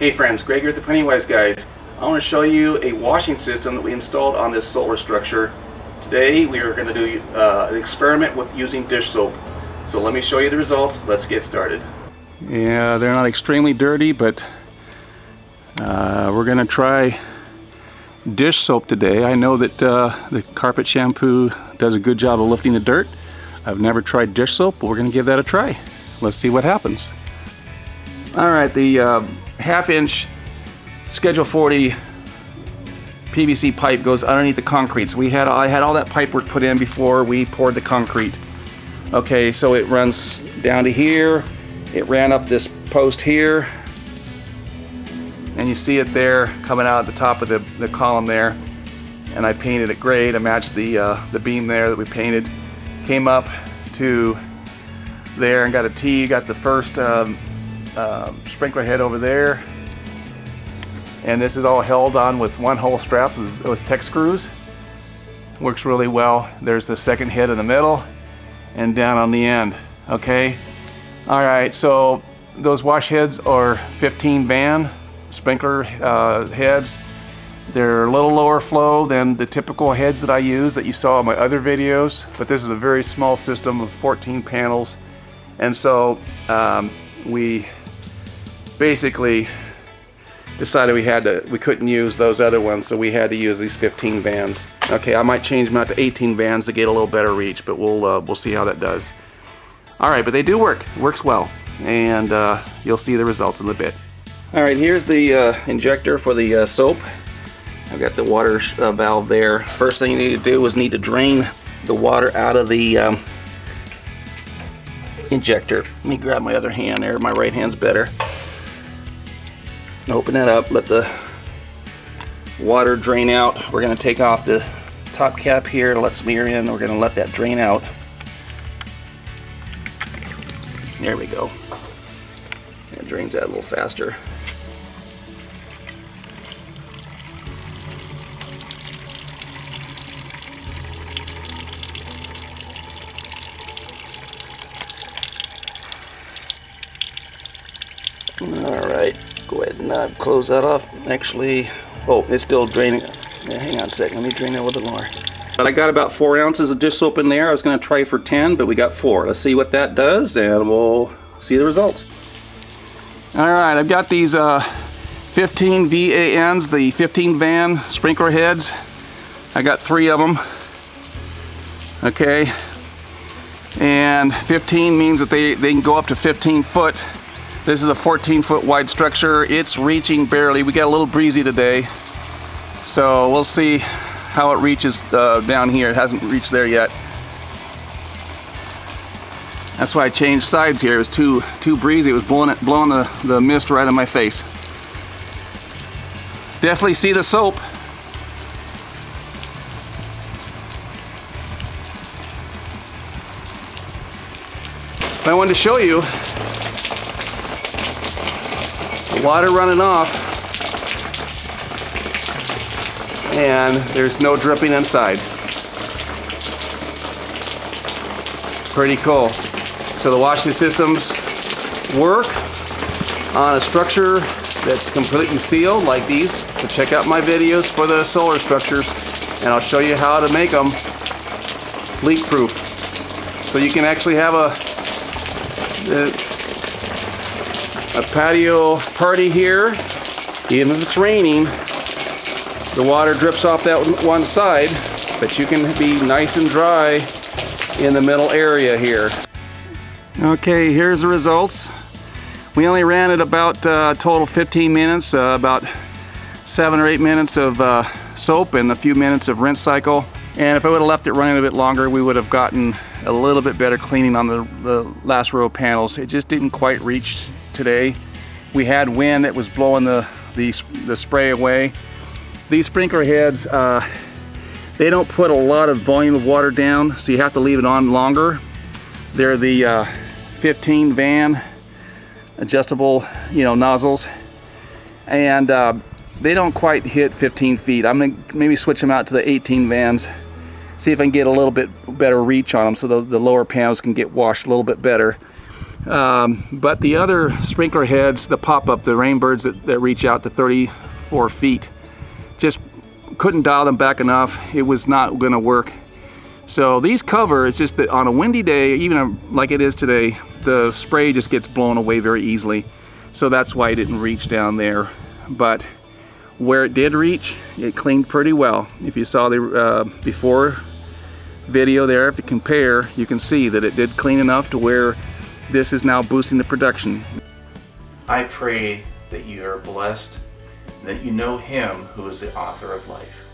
Hey friends, Greg here at the Penny Wise Guys. I want to show you a washing system that we installed on this solar structure. Today we are going to do uh, an experiment with using dish soap. So let me show you the results. Let's get started. Yeah, they're not extremely dirty, but uh, we're going to try dish soap today. I know that uh, the carpet shampoo does a good job of lifting the dirt. I've never tried dish soap, but we're going to give that a try. Let's see what happens. All right, the uh, half inch Schedule 40 PVC pipe goes underneath the concrete. So we had I had all that pipe work put in before we poured the concrete. Okay, so it runs down to here. It ran up this post here. And you see it there coming out at the top of the, the column there. And I painted it gray to match the, uh, the beam there that we painted. Came up to there and got a T, got the first um, uh, sprinkler head over there. And this is all held on with one hole strap with tech screws. Works really well. There's the second head in the middle and down on the end okay? All right so those wash heads are 15 VAN sprinkler uh, heads. They're a little lower flow than the typical heads that I use that you saw in my other videos but this is a very small system of 14 panels. And so um, we basically decided we had to we couldn't use those other ones so we had to use these 15 VANs okay I might change them out to 18 VANs to get a little better reach but we'll uh, we'll see how that does. All right but they do work works well and uh, you'll see the results in a bit. All right here's the uh, injector for the uh, soap. I've got the water uh, valve there. First thing you need to do is need to drain the water out of the um, injector. Let me grab my other hand there. My right hand's better open that up, let the water drain out. We're going to take off the top cap here, let some air in. We're going to let that drain out. There we go. It drains out a little faster. All right go ahead and uh, close that off. Actually, oh, it's still draining. Yeah, hang on a second, let me drain it a little bit more. But I got about four ounces of dish soap in there. I was gonna try for 10, but we got four. Let's see what that does and we'll see the results. All right, I've got these uh, 15 VANs, the 15 VAN sprinkler heads. I got three of them. Okay, and 15 means that they, they can go up to 15 foot this is a 14 foot wide structure. It's reaching barely. We got a little breezy today. So we'll see how it reaches uh, down here. It hasn't reached there yet. That's why I changed sides here. It was too too breezy. It was blowing it, blowing the, the mist right in my face. Definitely see the soap. I wanted to show you water running off and there's no dripping inside. Pretty cool. So the washing systems work on a structure that's completely sealed like these. So check out my videos for the solar structures and I'll show you how to make them leak proof. So you can actually have a, a a patio party here. Even if it's raining, the water drips off that one side, but you can be nice and dry in the middle area here. Okay, here's the results. We only ran it about uh, total 15 minutes, uh, about seven or eight minutes of uh, soap and a few minutes of rinse cycle. And if I would have left it running a bit longer, we would have gotten a little bit better cleaning on the, the last row of panels. It just didn't quite reach today. We had wind that was blowing the, the, the spray away. These sprinkler heads, uh, they don't put a lot of volume of water down, so you have to leave it on longer. They're the uh, 15 VAN adjustable, you know, nozzles. And uh, they don't quite hit 15 feet. I'm gonna maybe switch them out to the 18 VANs, see if I can get a little bit better reach on them so the, the lower panels can get washed a little bit better. Um, but the other sprinkler heads, the pop-up, the Rain Birds that, that reach out to 34 feet, just couldn't dial them back enough. It was not going to work. So these cover, it's just that on a windy day, even like it is today, the spray just gets blown away very easily. So that's why it didn't reach down there. But where it did reach, it cleaned pretty well. If you saw the uh, before video there, if you compare, you can see that it did clean enough to where this is now boosting the production. I pray that you are blessed, that you know Him who is the author of life.